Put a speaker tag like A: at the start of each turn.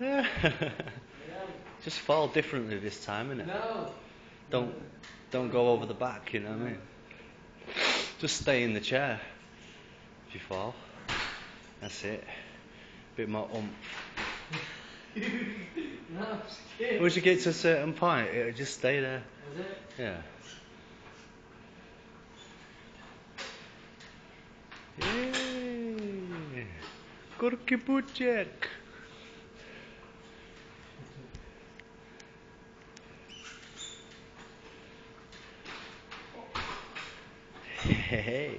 A: Just fall differently this time, innit?
B: No.
A: Don't don't go over the back, you know what I mean? Just stay in the chair if you fall. That's it. Bit more oomph.
B: no, I'm scared.
A: Once you get to a certain point, it'll just stay there.
B: Was it?
A: Yeah. Yay! skórki buciek. Hey.